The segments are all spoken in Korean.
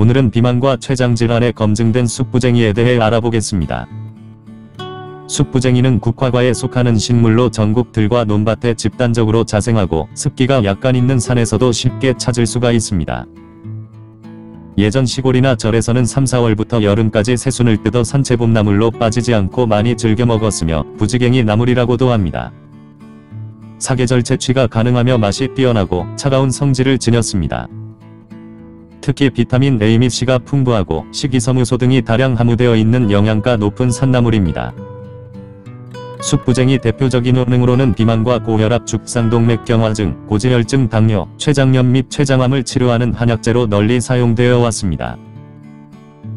오늘은 비만과 췌장 질환에 검증된 쑥부쟁이에 대해 알아보겠습니다. 쑥부쟁이는 국화과에 속하는 식물로 전국 들과 논밭에 집단적으로 자생하고 습기가 약간 있는 산에서도 쉽게 찾을 수가 있습니다. 예전 시골이나 절에서는 3, 4월부터 여름까지 새순을 뜯어 산채봄나물로 빠지지 않고 많이 즐겨 먹었으며 부지갱이 나물이라고도 합니다. 사계절 채취가 가능하며 맛이 뛰어나고 차가운 성질을 지녔습니다. 특히 비타민 A 및 C가 풍부하고 식이섬유소 등이 다량 함유되어 있는 영양가 높은 산나물입니다. 쑥부쟁이 대표적인 효능으로는 비만과 고혈압, 죽상동맥경화증, 고지혈증, 당뇨, 췌장염 및 췌장암을 치료하는 한약재로 널리 사용되어 왔습니다.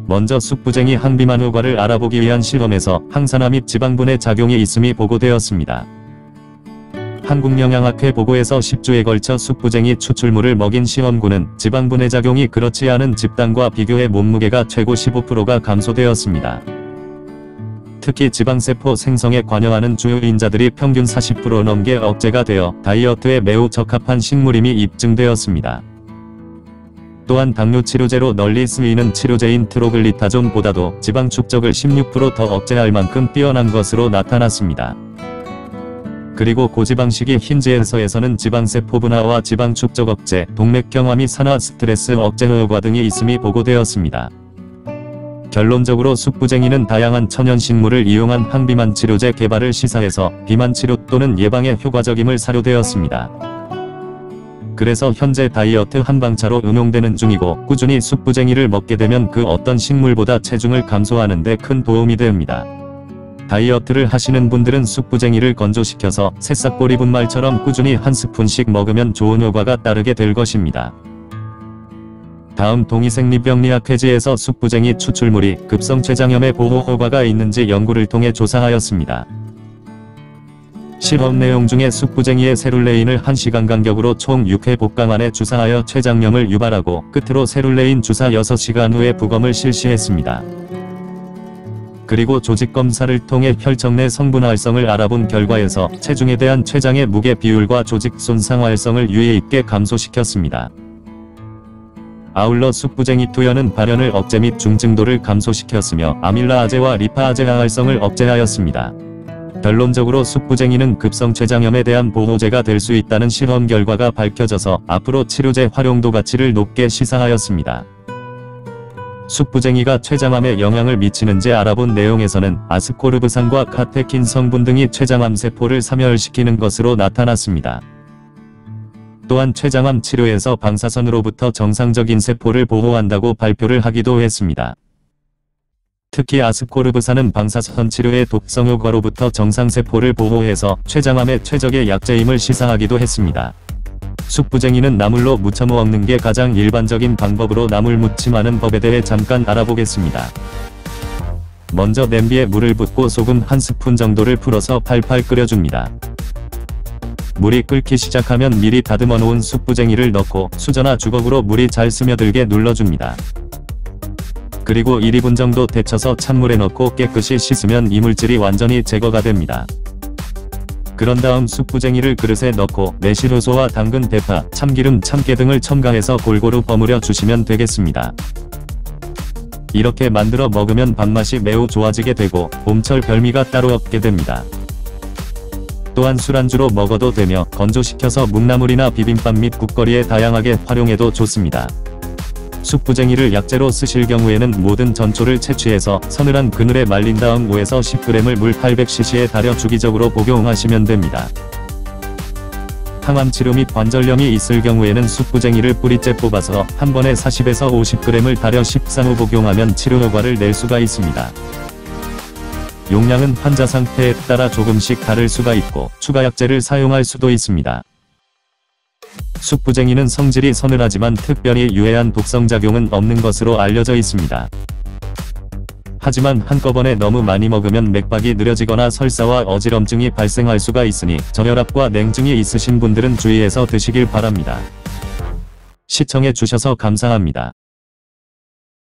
먼저 쑥부쟁이 항비만 효과를 알아보기 위한 실험에서 항산화 및 지방분해 작용이 있음이 보고되었습니다. 한국영양학회 보고에서 10주에 걸쳐 쑥부쟁이 추출물을 먹인 시험군은 지방분해 작용이 그렇지 않은 집단과 비교해 몸무게가 최고 15%가 감소되었습니다. 특히 지방세포 생성에 관여하는 주요 인자들이 평균 40% 넘게 억제가 되어 다이어트에 매우 적합한 식물임이 입증되었습니다. 또한 당뇨 치료제로 널리 쓰이는 치료제인 트로글리타존보다도 지방 축적을 16%더 억제할 만큼 뛰어난 것으로 나타났습니다. 그리고 고지방식이 흰지에서에서는 지방세포 분화와 지방 축적 억제, 동맥경화 및 산화 스트레스 억제 효과 등이 있음이 보고되었습니다. 결론적으로 쑥부쟁이는 다양한 천연식물을 이용한 항비만 치료제 개발을 시사해서 비만 치료 또는 예방에 효과적임을 사료되었습니다. 그래서 현재 다이어트 한방차로 응용되는 중이고 꾸준히 쑥부쟁이를 먹게 되면 그 어떤 식물보다 체중을 감소하는 데 큰 도움이 됩니다. 다이어트를 하시는 분들은 쑥부쟁이를 건조시켜서 새싹보리 분말처럼 꾸준히 한 스푼씩 먹으면 좋은 효과가 따르게 될 것입니다. 다음 동의생리병리학회지에서 쑥부쟁이 추출물이 급성췌장염에 보호 효과가 있는지 연구를 통해 조사하였습니다. 실험 내용 중에 쑥부쟁이의 cerulein을 1시간 간격으로 총 6회 복강 안에 주사하여 췌장염을 유발하고 끝으로 cerulein 주사 6시간 후에 부검을 실시했습니다. 그리고 조직 검사를 통해 혈청 내 성분 활성을 알아본 결과에서 체중에 대한 췌장의 무게 비율과 조직 손상 활성을 유의 있게 감소시켰습니다. 아울러 쑥부쟁이 투여는 발현을 억제 및 중증도를 감소시켰으며 아밀라아제와 리파아제 활성을 억제하였습니다. 결론적으로 쑥부쟁이는 급성 췌장염에 대한 보호제가 될 수 있다는 실험 결과가 밝혀져서 앞으로 치료제 활용도 가치를 높게 시사하였습니다. 쑥부쟁이가 췌장암에 영향을 미치는지 알아본 내용에서는 아스코르브산과 카테킨 성분 등이 췌장암 세포를 사멸시키는 것으로 나타났습니다. 또한 췌장암 치료에서 방사선으로부터 정상적인 세포를 보호한다고 발표를 하기도 했습니다. 특히 아스코르브산은 방사선 치료의 독성 효과로부터 정상세포를 보호해서 췌장암의 최적의 약제임을 시사하기도 했습니다. 쑥부쟁이는 나물로 무쳐 먹는 게 가장 일반적인 방법으로 나물 무침하는 법에 대해 잠깐 알아보겠습니다. 먼저 냄비에 물을 붓고 소금 한 스푼 정도를 풀어서 팔팔 끓여줍니다. 물이 끓기 시작하면 미리 다듬어 놓은 쑥부쟁이를 넣고 수저나 주걱으로 물이 잘 스며들게 눌러줍니다. 그리고 1, 2분 정도 데쳐서 찬물에 넣고 깨끗이 씻으면 이물질이 완전히 제거가 됩니다. 그런 다음 쑥부쟁이를 그릇에 넣고 매실 효소와 당근, 대파, 참기름, 참깨 등을 첨가해서 골고루 버무려 주시면 되겠습니다. 이렇게 만들어 먹으면 밥맛이 매우 좋아지게 되고 봄철 별미가 따로 없게 됩니다. 또한 술안주로 먹어도 되며 건조시켜서 묵나물이나 비빔밥 및 국거리에 다양하게 활용해도 좋습니다. 쑥부쟁이를 약재로 쓰실 경우에는 모든 전초를 채취해서 서늘한 그늘에 말린 다음 5에서 10g을 물 800cc에 달여 주기적으로 복용하시면 됩니다. 항암 치료 및 관절염이 있을 경우에는 쑥부쟁이를 뿌리째 뽑아서 한 번에 40에서 50g을 달여 식상 후 복용하면 치료 효과를 낼 수가 있습니다. 용량은 환자 상태에 따라 조금씩 다를 수가 있고 추가 약재를 사용할 수도 있습니다. 쑥부쟁이는 성질이 서늘하지만 특별히 유해한 독성작용은 없는 것으로 알려져 있습니다. 하지만 한꺼번에 너무 많이 먹으면 맥박이 느려지거나 설사와 어지럼증이 발생할 수가 있으니 저혈압과 냉증이 있으신 분들은 주의해서 드시길 바랍니다. 시청해 주셔서 감사합니다.